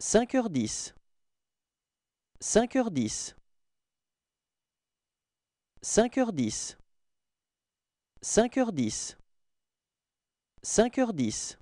5h10 5h10 5h10 5h10 5h10